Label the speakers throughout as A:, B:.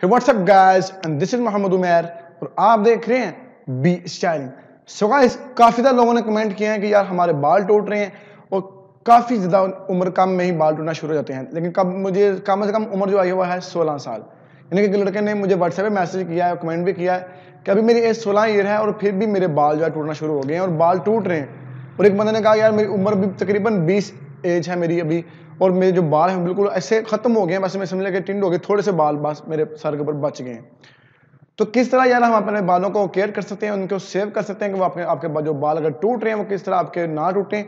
A: Up, guys? And this is Mohammad Umair और आप देख रहे हैं बी स्टाइलिंग सो गाइस काफ़ी ज़्यादा लोगों ने कमेंट किए हैं कि यार हमारे बाल टूट रहे हैं और काफ़ी ज़्यादा उम्र कम में ही बाल टूटना शुरू हो जाते हैं। लेकिन कब मुझे कम से कम उम्र जो आई हुआ है सोलह साल। यानी कि लड़के ने मुझे व्हाट्सएप पे मैसेज किया है कमेंट भी किया है कि अभी मेरी एज सोलह ईयर है और फिर भी मेरे बाल जो है टूटना शुरू हो गए हैं और बाल टूट रहे हैं। और एक बंदे ने कहा, यार मेरी उम्र भी तकरीबन बीस एज है मेरी अभी। और मेरे जो बाल हैं बिल्कुल ऐसे खत्म हो गए हैं, बस मैं समझ लगे टिंड हो गए, थोड़े से बाल बस मेरे सर के ऊपर बच गए हैं। तो किस तरह यार हम अपने बालों को केयर कर सकते हैं, उनको सेव कर सकते हैं कि वो अपने, आपके जो बाल अगर टूट रहे हैं वो किस तरह आपके ना टूटें?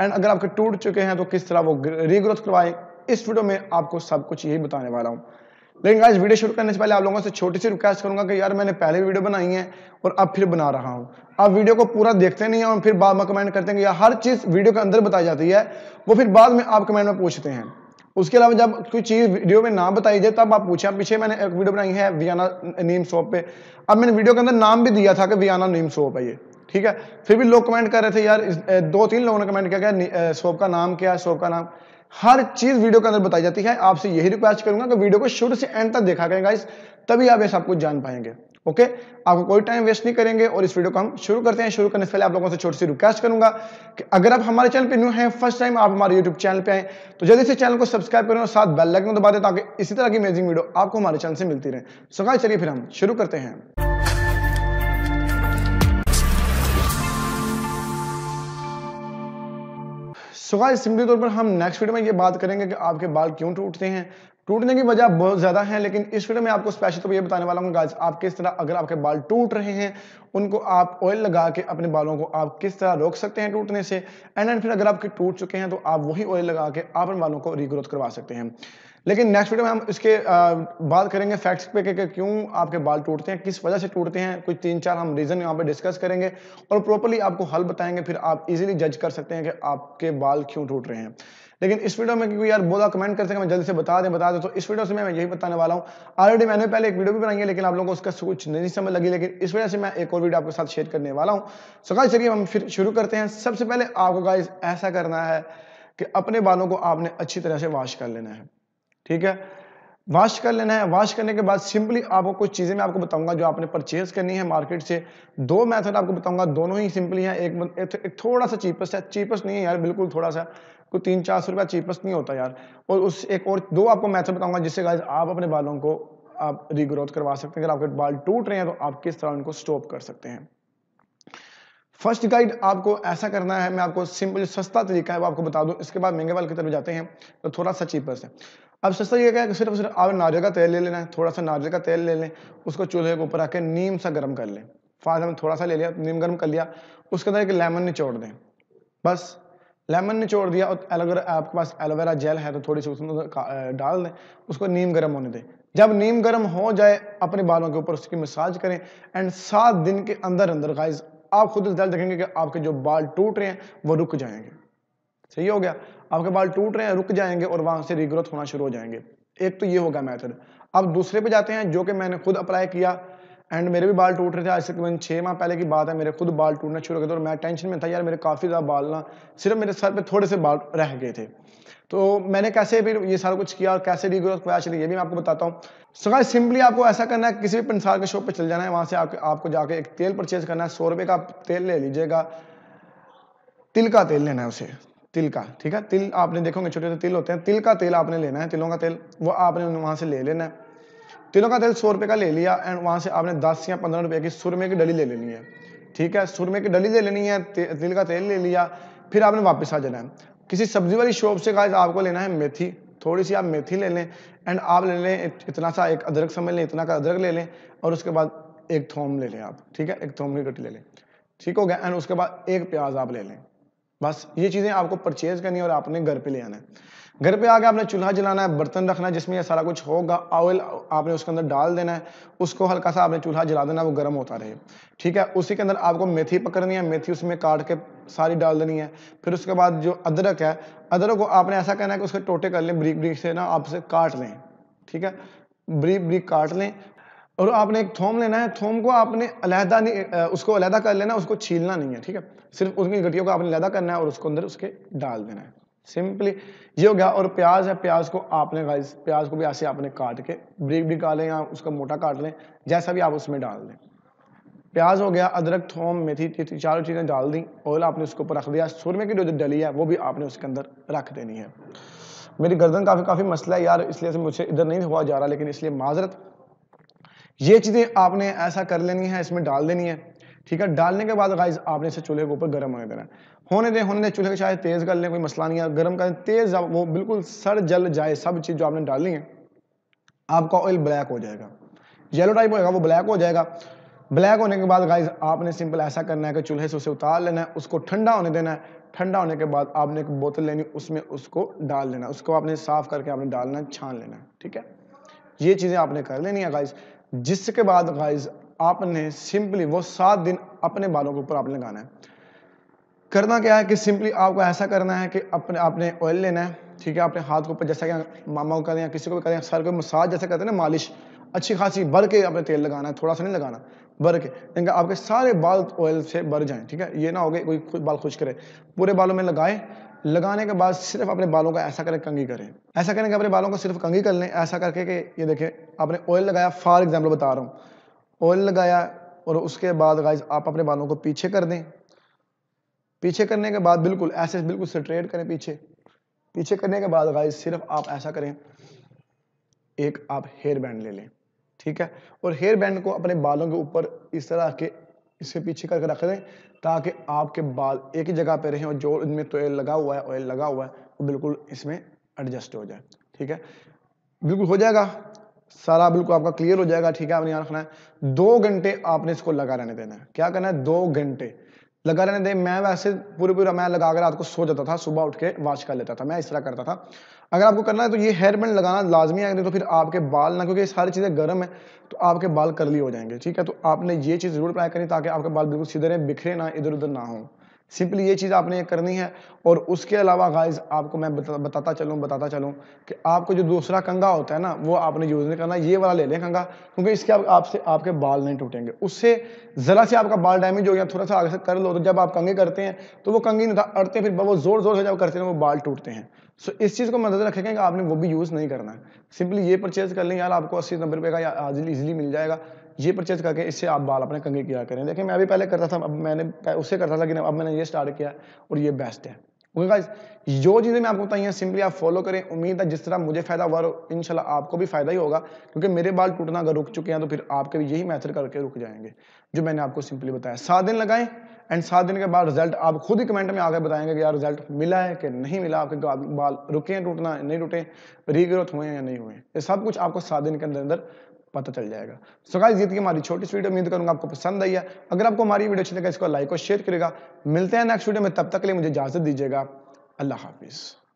A: एंड अगर आपके टूट चुके हैं तो किस तरह वो रीग्रोथ करवाएँ? इस वीडियो में आपको सब कुछ यही बताने वाला हूँ। लेकिन आज वीडियो शुरू करने से पहले आप लोगों से छोटी सी रिक्वेस्ट करूँगा कि यार मैंने पहले वीडियो बनाई है और अब फिर बना रहा हूँ। आप वीडियो को पूरा देखते नहीं हैं और फिर बाद में कमेंट करते हैं कि यार हर चीज़ वीडियो के अंदर बताई जाती है, वो फिर बाद में आप कमेंट में पूछते हैं। उसके अलावा जब कोई चीज़ वीडियो में नाम बताई जाए, तब आप पूछें पीछे, मैंने एक वीडियो बनाई है वियाना नीम सोप पे। अब मैंने वीडियो के अंदर नाम भी दिया था कि वियाना नीम सोप है ये, ठीक है? फिर भी लोग कमेंट कर रहे थे, यार दो तीन लोगों ने कमेंट किया, क्या सोप का नाम क्या है? सोप का नाम। हर चीज़ वीडियो के अंदर बताई जाती है। आपसे यही रिक्वेस्ट करूँगा कि वीडियो को शुरू से एंड तक देखा करें गाइस तभी आप ये सब कुछ जान पाएँगे। ओके आपको कोई टाइम वेस्ट नहीं करेंगे और इस वीडियो को हम शुरू करते हैं। शुरू करने से पहले आप लोगों से छोटी सी रिक्वेस्ट करूँगा कि अगर आप हमारे चैनल पे न्यू हैं फ़र्स्ट टाइम आप हमारे यूट्यूब चैनल पे आए तो जल्दी से चैनल को सब्सक्राइब करें और साथ बेल लाइकन दबा दें ताकि इसी तरह की अमेजिंग वीडियो आपको हमारे चैनल से मिलती रहे। सो चलिए फिर हम शुरू करते हैं। सो गाइस सिंपली तौर पर हम नेक्स्ट वीडियो में ये बात करेंगे कि आपके बाल क्यों टूटते हैं। टूटने की वजह बहुत ज़्यादा है, लेकिन इस वीडियो में आपको स्पेशल तो ये बताने वाला हूँ गाइस आप किस तरह अगर आपके बाल टूट रहे हैं, उनको आप ऑयल लगा के अपने बालों को आप किस तरह रोक सकते हैं टूटने से। एंड एंड फिर अगर आपके टूट चुके हैं तो आप वही ऑयल लगा के आप अपने बालों को रीग्रोथ करवा सकते हैं। लेकिन नेक्स्ट वीडियो में हम इसके बात करेंगे फैक्ट्स पे कि क्यों आपके बाल टूटते हैं, किस वजह से टूटते हैं कुछ तीन चार हम रीजन यहाँ पे डिस्कस करेंगे और प्रॉपरली आपको हल बताएँगे, फिर आप इजीली जज कर सकते हैं कि आपके बाल क्यों टूट रहे हैं। लेकिन इस वीडियो में, क्योंकि यार बोला कमेंट करते हैं मैं जल्दी से बता दें बता दें तो इस वीडियो से मैं यही बताने वाला हूँ। ऑलरेडी मैंने पहले एक वीडियो भी बनाई है, लेकिन आप लोगों को उसका कुछ नहीं समझ लगी, लेकिन इस वजह से मैं एक और वीडियो आपके साथ शेयर करने वाला हूँ। सो गाइस चलिए हम फिर शुरू करते हैं। सबसे पहले आपको गाइस ऐसा करना है कि अपने बालों को आपने अच्छी तरह से वॉश कर लेना है। ठीक है? वॉश कर लेना है। वॉश करने के बाद सिंपली आपको कुछ चीज़ें मैं आपको बताऊँगा जो आपने परचेज करनी है मार्केट से। दो मेथड आपको बताऊँगा। दोनों ही सिंपली हैं एक, एक, एक थोड़ा सा चीपेस्ट है। चीपेस्ट नहीं है यार बिल्कुल थोड़ा सा कोई तीन चार सौ रुपया चीपेस्ट नहीं होता यार। और उस एक और दो आपको मेथड बताऊँगा जिससे आप अपने बालों को आप रीग्रोथ करवा सकते हैं। अगर आपके बाल टूट रहे हैं तो आप किस तरह उनको स्टॉप कर सकते हैं। फ़र्स्ट गाइड आपको ऐसा करना है। मैं आपको सिंपल सस्ता तरीका है वो आपको बता दूँ। इसके बाद महँगे वाल की तरफ़ जाते हैं। तो थोड़ा सा चीपर है। अब सस्ता ये क्या सिर्फ़ सिर्फ़ आप नारियल का तेल ले लेना है, थोड़ा सा नारियल का तेल ले लें, उसको चूल्हे के ऊपर आके नीम सा गर्म कर लें। फ़ायदा में थोड़ा सा ले लिया, नीम गर्म कर लिया, उसके अंदर एक लेमन निचोड़ दें। बस, लेमन निचोड़ दिया और एलोवेरा आपके पास एलोवेरा जेल है तो थोड़ी सी उसमें डाल दें, उसको नीम गर्म होने दें। जब नीम गर्म हो जाए, अपने बालों के ऊपर उसकी मसाज करें एंड सात दिन के अंदर अंदर गाइज़ आप खुद रिज़ल्ट देखेंगे कि आपके जो बाल टूट रहे हैं, वो रुक जाएँगे। सही हो गया? आपके बाल टूट रहे हैं रुक जाएँगे और वहाँ से रिग्रोथ होना शुरू हो जाएँगे। एक तो ये होगा मेथड अब दूसरे पे जाते हैं जो कि मैंने खुद अप्लाई किया एंड मेरे भी बाल टूट रहे थे आज से तकरीबन छः माह पहले की बात है मेरे खुद बाल टूटना शुरू हो गए थे और मैं टेंशन में था यार मेरे काफ़ी ज़्यादा बाल ना सिर्फ़ मेरे सर पे थोड़े से बाल रह गए थे। तो मैंने कैसे फिर ये सारा कुछ किया और कैसे रिग्रोथ किया चलिए ये भी मैं आपको बताता हूँ। सो सिंपली आपको ऐसा करना है किसी भी पंसार के शॉप पे चल जाना है वहाँ से आप, आपको जाके एक तेल परचेज करना है सौ रुपये का तेल ले लीजिएगा तिल का तेल लेना है उसे। तिल का, ठीक है? तिल आपने देखोगे छोटे छोटे तिल होते हैं। तिल का तेल आपने लेना है, तिलों का तेल, वो आपने वहाँ से ले लेना है। तिलों का तेल सौ रुपये का ले लिया एंड वहाँ से आपने दस या पंद्रह रुपये की सुरमे की डली ले लेनी है, ठीक है? सुरमे की डली ले लेनी है तिल का तेल ले लिया, फिर आपने वापस आ जाना है। किसी सब्ज़ी वाली शॉप से कहा आपको लेना है मेथी थोड़ी सी आप मेथी ले लें एंड आप ले लें इतना सा एक अदरक समझ लें, इतना का अदरक ले लें और उसके बाद एक थोम ले लें आप, ठीक है? एक थोम की गट्टी ले लें, ठीक हो गया? एंड उसके बाद एक प्याज आप ले लें। बस ये चीज़ें आपको परचेज करनी है और आपने घर पे ले आना है। घर पे आके आपने चूल्हा जलाना है, बर्तन रखना है, जिसमें ये सारा कुछ होगा ऑयल आपने उसके अंदर डाल देना है, उसको हल्का सा आपने चूल्हा जला देना है, वो गर्म होता रहे। ठीक है, उसी के अंदर आपको मेथी पकड़नी है, मेथी उसमें काट के सारी डाल देनी है। फिर उसके बाद जो अदरक है, अदरक को आपने ऐसा करना है कि उसके टोटे कर लें ब्रीक ब्रिक से ना आप उसे काट लें। ठीक है ब्रिक ब्रीक काट लें और आपने एक थोम लेना है, थोम को आपने अलहदा नहीं उसको अलहदा कर लेना, उसको छीलना नहीं है, ठीक है? सिर्फ़ उसकी गटियों को आपने अलहदा करना है और उसको अंदर उसके डाल देना है। सिंपली ये हो गया और प्याज है, प्याज को आपने गाइस प्याज को भी ऐसे आपने काट के ब्रिक ब्रिक डालें या उसका मोटा काट लें, जैसा भी आप उसमें डाल दें। प्याज हो गया, अदरक, थोम, मेथी चारों चीज़ें डाल दी ऑयल आपने उसके ऊपर रख दिया। सुरमे की जो डली है, वो भी आपने उसके अंदर रख देनी है। मेरी गर्दन काफ़ी काफ़ी मसला है यार, इसलिए से मुझे इधर नहीं हुआ जा रहा, लेकिन इसलिए माजरत ये चीज़ें आपने ऐसा कर लेनी है, इसमें डाल देनी है। ठीक है? डालने के बाद गाइज़ आपने इसे चूल्हे के ऊपर गर्म होने देना होने दें होने दें, चूल्हे के चाहे तेज़ कर लें, कोई मसला नहीं है। गर्म कर तेज़ वो बिल्कुल सड़, जल जाए, सब चीज़ जो आपने डालनी है, आपका ऑयल ब्लैक हो जाएगा। येलो टाइप होएगा, वो ब्लैक हो जाएगा। ब्लैक होने के बाद गाइज़ आपने सिंपल ऐसा करना है कि चूल्हे से उसे उतार लेना है, उसको ठंडा होने देना है। ठंडा होने के बाद आपने एक बोतल लेनी, उसमें उसको डाल लेना उसको आपने साफ़ करके आपने डालना छान लेना ठीक है? ये चीज़ें आपने कर लेनी है गाइज़ जिसके बाद गाइज़ आपने सिंपली वो सात दिन अपने बालों के ऊपर आपने लगाना है। करना क्या है कि सिंपली आपको ऐसा करना है कि अपने, आपने ऑयल लेना है, ठीक है? अपने हाथ के ऊपर जैसा कि मामा को करें या किसी को भी करें सर को मसाज जैसे करते हैं ना, मालिश। अच्छी खासी भर के अपने तेल लगाना है थोड़ा सा नहीं लगाना, भर के। इनका आपके सारे बाल ऑयल से भर जाएँ, ठीक है? ये ना हो गए कोई बाल खुश करे। पूरे बालों में लगाए। लगाने के बाद सिर्फ़ अपने बालों का ऐसा करें कंगी करें। ऐसा करें कि अपने बालों को सिर्फ़ कंगी कर लें। ऐसा करके कि, ये देखें आपने ऑयल लगाया फॉर एग्ज़ाम्पल बता रहा हूँ। ऑयल लगाया और उसके बाद गाइज़ आप अपने बालों को पीछे कर दें। पीछे करने के बाद बिल्कुल, ऐसे बिल्कुल स्ट्रेट करें पीछे। पीछे करने के बाद गाइज़ सिर्फ़ आप ऐसा करें। एक आप हेयर बैंड ले लें। ठीक है? और हेयर बैंड को अपने बालों के ऊपर इस तरह के, इससे पीछे करके रख दें, ताकि आपके बाल एक ही जगह पे रहें और जो इनमें तो ऑयल लगा हुआ है ऑयल लगा हुआ है, वो बिल्कुल इसमें एडजस्ट हो जाए, ठीक है? बिल्कुल हो जाएगा, सारा बिल्कुल आपका क्लियर हो जाएगा, ठीक है? आपने यहाँ रखना है, दो घंटे आपने इसको लगा रहने देना है। क्या करना है? दो घंटे। लगा रहने दे। मैं वैसे पूरे पूरा मैं लगा कर रात को सो जाता था, सुबह उठ के वॉश कर लेता था, मैं इस तरह करता था। अगर आपको करना है तो ये हेयर बैंड लगाना लाजमी है तो फिर आपके बाल ना, क्योंकि सारी चीज़ें गर्म है तो आपके बाल करली हो जाएँगे, ठीक है? तो आपने ये चीज़ ज़रूर अप्लाई करनी ताकि आपके बाल बिल्कुल सीधे रहे, बिखरे ना इधर उधर ना हो। सिंपली ये चीज़ आपने करनी है। और उसके अलावा गाइज़ आपको मैं बता, बताता चलूँ बताता चलूँ कि आपको जो दूसरा कंगा होता है ना वो आपने यूज़ नहीं करना ये वाला ले लें कंगा क्योंकि इसके आप, आपसे आपके बाल नहीं टूटेंगे। उससे ज़रा से आपका बाल डैमेज हो गया थोड़ा सा आगे से कर लो तो जब आप कंगे करते हैं तो वो कंगी नहीं था अड़ते फिर वो ज़ोर ज़ोर से जब करते हैं वो बाल टूटते हैं। सो इस चीज़ को मदद रखेंगे कि आपने वो भी यूज़ नहीं करना। है सिंपली ये परचेज कर लें यार आपको अस्सी नब्बे रुपये का आज इजीली मिल जाएगा। ये परचेज करके इससे आप बाल अपने कंगे किया करें। देखिए, मैं भी पहले करता था, अब मैंने उससे करता था, लेकिन अब मैंने ये स्टार्ट किया और ये बेस्ट है। क्योंकि जो चीज़ें मैं आपको बताई हैं सिंपली आप फॉलो करें। उम्मीद है जिस तरह मुझे फ़ायदा हुआ इनशाला आपको भी फ़ायदा ही होगा, क्योंकि मेरे बाल टूटना अगर रुक चुके हैं तो फिर आपके भी यही मेथड करके रुक जाएँगे, जो मैंने आपको सिंपली बताया। सात दिन लगाएँ एंड सात दिन के बाद रिज़ल्ट आप खुद ही कमेंट में आकर बताएँगे कि यार रिज़ल्ट मिला है कि नहीं मिला, आपके बाल रुके हैं टूटना, नहीं टूटे रीग्रोथ हुए हैं या नहीं हुए ये सब कुछ आपको सात दिन के अंदर अंदर पता चल जाएगा। सो गाइस ये थी हमारी छोटी सी वीडियो उम्मीद करूँगा आपको पसंद आई है। अगर आपको हमारी वीडियो अच्छी लगे, इसको लाइक और शेयर करेगा मिलते हैं नेक्स्ट वीडियो में, तब तक के लिए मुझे इजाज़त दीजिएगा। अल्लाह हाफिज़।